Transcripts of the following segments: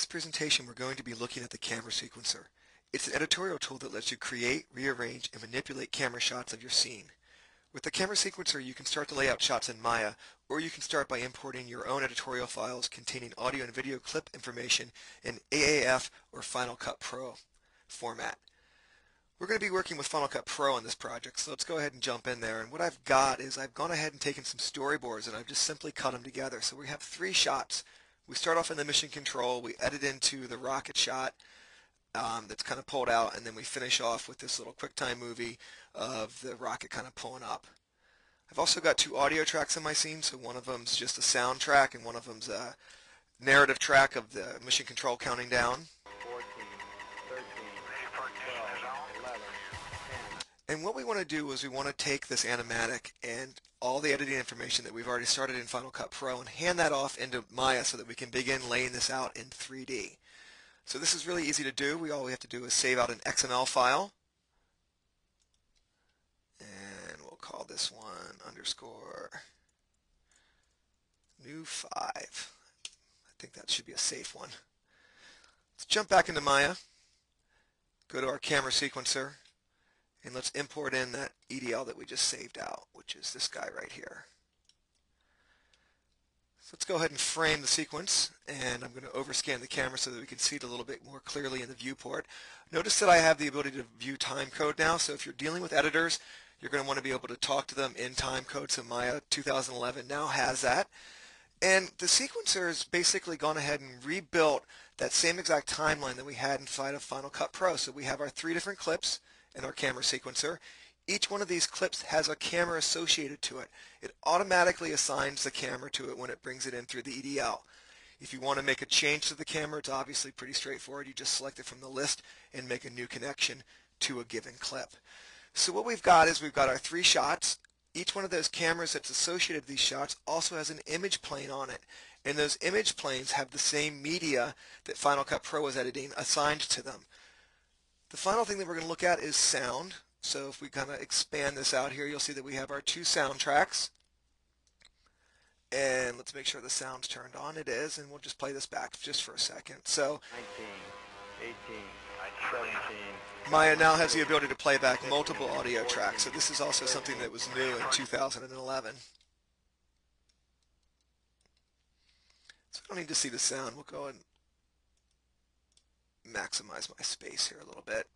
this presentation, we're going to be looking at the camera sequencer. It's an editorial tool that lets you create, rearrange, and manipulate camera shots of your scene. With the camera sequencer, you can start to lay out shots in Maya, or you can start by importing your own editorial files containing audio and video clip information in AAF or Final Cut Pro format. We're going to be working with Final Cut Pro on this project, so let's go ahead and jump in there. And what I've got is I've gone ahead and taken some storyboards and I've just simply cut them together. So we have three shots we start off in the mission control, we edit into the rocket shot um, that's kind of pulled out, and then we finish off with this little QuickTime movie of the rocket kind of pulling up. I've also got two audio tracks in my scene, so one of them's just a soundtrack and one of them's a narrative track of the mission control counting down. And what we want to do is we want to take this animatic and all the editing information that we've already started in Final Cut Pro and hand that off into Maya so that we can begin laying this out in 3D. So this is really easy to do. We all we have to do is save out an XML file. And we'll call this one underscore new 5. I think that should be a safe one. Let's jump back into Maya. Go to our camera sequencer and let's import in that EDL that we just saved out, which is this guy right here. So let's go ahead and frame the sequence, and I'm going to overscan the camera so that we can see it a little bit more clearly in the viewport. Notice that I have the ability to view timecode now, so if you're dealing with editors, you're going to want to be able to talk to them in timecode, so Maya 2011 now has that. And the sequencer has basically gone ahead and rebuilt that same exact timeline that we had inside of Final Cut Pro. So we have our three different clips, in our camera sequencer. Each one of these clips has a camera associated to it. It automatically assigns the camera to it when it brings it in through the EDL. If you want to make a change to the camera, it's obviously pretty straightforward. You just select it from the list and make a new connection to a given clip. So what we've got is we've got our three shots. Each one of those cameras that's associated with these shots also has an image plane on it. And those image planes have the same media that Final Cut Pro is editing assigned to them. The final thing that we're going to look at is sound. So if we kind of expand this out here, you'll see that we have our two soundtracks. And let's make sure the sound's turned on. It is, and we'll just play this back just for a second. So 19, 18, 17. Maya now has the ability to play back multiple audio tracks. So this is also something that was new in 2011. So I don't need to see the sound. We'll go and maximize my space here a little bit.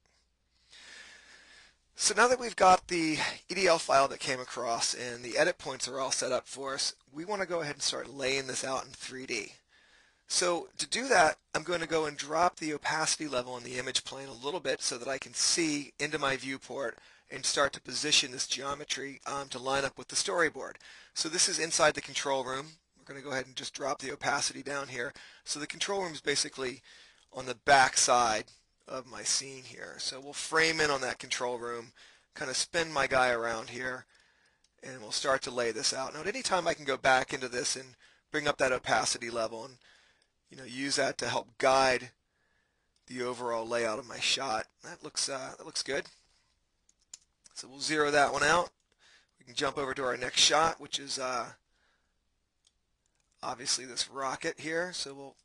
So now that we've got the EDL file that came across and the edit points are all set up for us, we want to go ahead and start laying this out in 3D. So to do that, I'm going to go and drop the opacity level in the image plane a little bit so that I can see into my viewport and start to position this geometry um, to line up with the storyboard. So this is inside the control room. We're going to go ahead and just drop the opacity down here. So the control room is basically on the back side of my scene here. So we'll frame in on that control room, kind of spin my guy around here, and we'll start to lay this out. Now at any time I can go back into this and bring up that opacity level and you know use that to help guide the overall layout of my shot. That looks uh, that looks good. So we'll zero that one out. We can jump over to our next shot, which is uh, obviously this rocket here. So we'll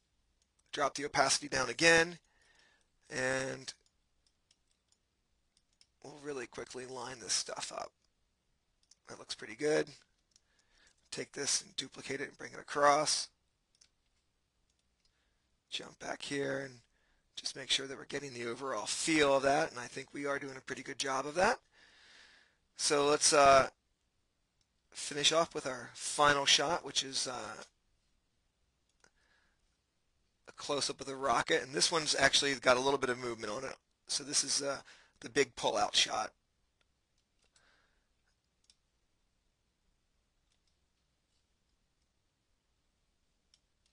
drop the opacity down again, and we'll really quickly line this stuff up. That looks pretty good. Take this and duplicate it and bring it across. Jump back here and just make sure that we're getting the overall feel of that, and I think we are doing a pretty good job of that. So let's uh, finish off with our final shot, which is uh, close-up of the rocket, and this one's actually got a little bit of movement on it. So this is uh, the big pull-out shot.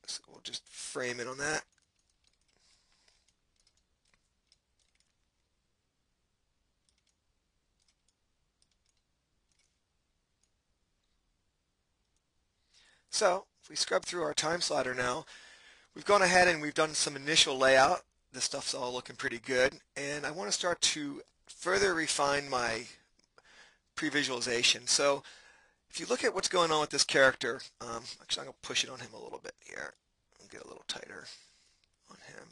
So we'll just frame it on that. So if we scrub through our time slider now, We've gone ahead and we've done some initial layout. This stuff's all looking pretty good. And I want to start to further refine my pre-visualization. So if you look at what's going on with this character, um, actually I'm going to push it on him a little bit here and get a little tighter on him.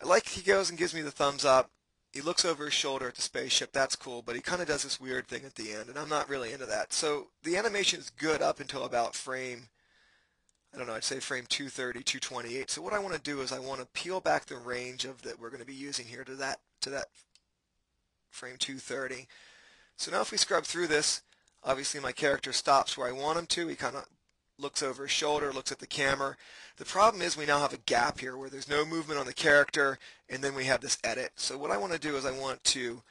I like he goes and gives me the thumbs up. He looks over his shoulder at the spaceship. That's cool, but he kind of does this weird thing at the end, and I'm not really into that. So the animation is good up until about frame, I don't know, I'd say frame 230, 228. So what I want to do is I want to peel back the range of that we're going to be using here to that to that frame 230. So now if we scrub through this, obviously my character stops where I want him to. He kind of looks over his shoulder, looks at the camera. The problem is we now have a gap here where there's no movement on the character and then we have this edit. So what I want to do is I want to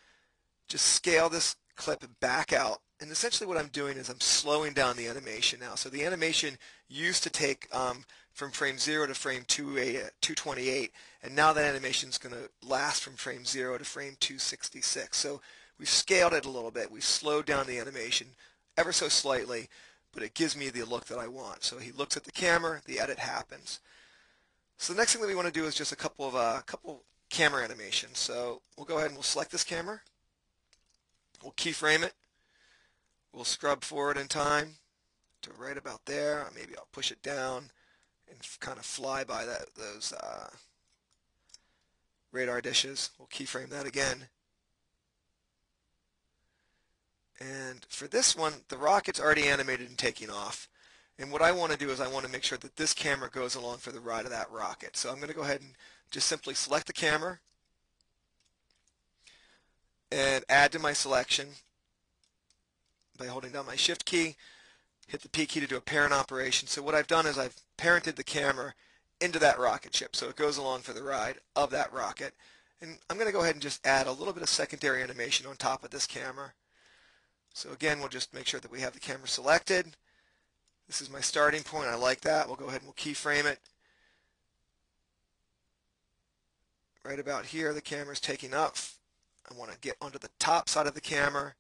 just scale this clip back out and essentially what I'm doing is I'm slowing down the animation now. So the animation used to take um, from frame 0 to frame 228 and now that animation is going to last from frame 0 to frame 266. So we've scaled it a little bit. We've slowed down the animation ever so slightly but it gives me the look that I want. So he looks at the camera, the edit happens. So the next thing that we want to do is just a couple of uh, couple camera animations. So we'll go ahead and we'll select this camera. We'll keyframe it. We'll scrub forward in time to right about there. Maybe I'll push it down and kind of fly by that those uh, radar dishes. We'll keyframe that again. And for this one, the rocket's already animated and taking off. And what I want to do is I want to make sure that this camera goes along for the ride of that rocket. So I'm going to go ahead and just simply select the camera and add to my selection by holding down my shift key, hit the P key to do a parent operation. So what I've done is I've parented the camera into that rocket ship so it goes along for the ride of that rocket. And I'm going to go ahead and just add a little bit of secondary animation on top of this camera. So again, we'll just make sure that we have the camera selected. This is my starting point. I like that. We'll go ahead and we'll keyframe it. Right about here, the camera is taking up. I want to get onto the top side of the camera.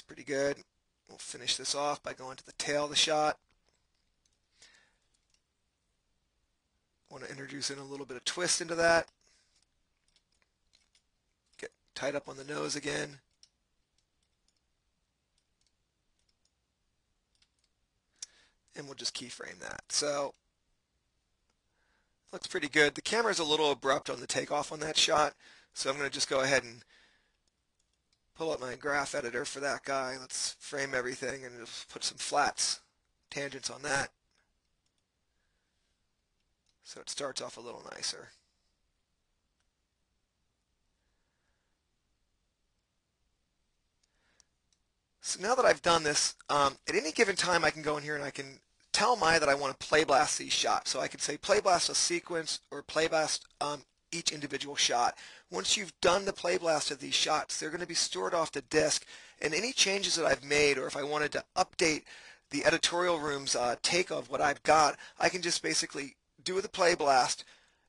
Pretty good. We'll finish this off by going to the tail of the shot. want to introduce in a little bit of twist into that. Get tied up on the nose again. And we'll just keyframe that. So looks pretty good. The camera is a little abrupt on the takeoff on that shot, so I'm going to just go ahead and pull up my graph editor for that guy. Let's frame everything and just put some flats, tangents on that. So it starts off a little nicer. So now that I've done this, um, at any given time I can go in here and I can tell Maya that I want to play blast these shots. So I can say play blast a sequence or play blast um, each individual shot. Once you've done the play blast of these shots, they're going to be stored off the disk and any changes that I've made or if I wanted to update the editorial room's uh, take of what I've got, I can just basically do the play blast,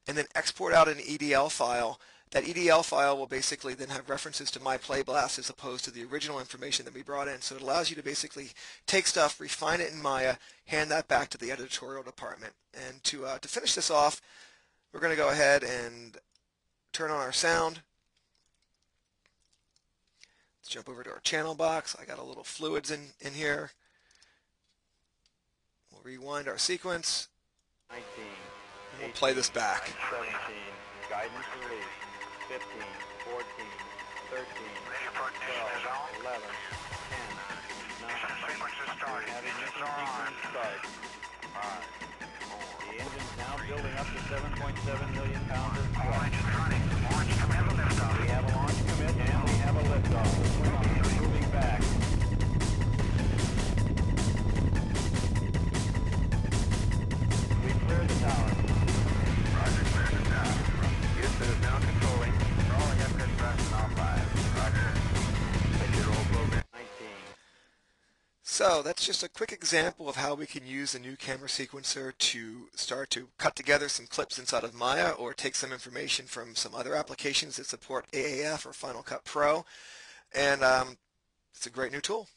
and then export out an EDL file. That EDL file will basically then have references to my play blast as opposed to the original information that we brought in. So it allows you to basically take stuff, refine it in Maya, hand that back to the editorial department. And to, uh, to finish this off, we're going to go ahead and turn on our sound. Let's jump over to our channel box. I got a little fluids in, in here. We'll rewind our sequence. 19. We'll play this back. 17, guidance release, 15, 14, 13, 12, 11, 10, 9, having mission sequence start. Five, the engine's now building up to 7.7 million pounds of thrust. We have a launch commit and we have a liftoff. So that's just a quick example of how we can use a new camera sequencer to start to cut together some clips inside of Maya or take some information from some other applications that support AAF or Final Cut Pro. And um, it's a great new tool.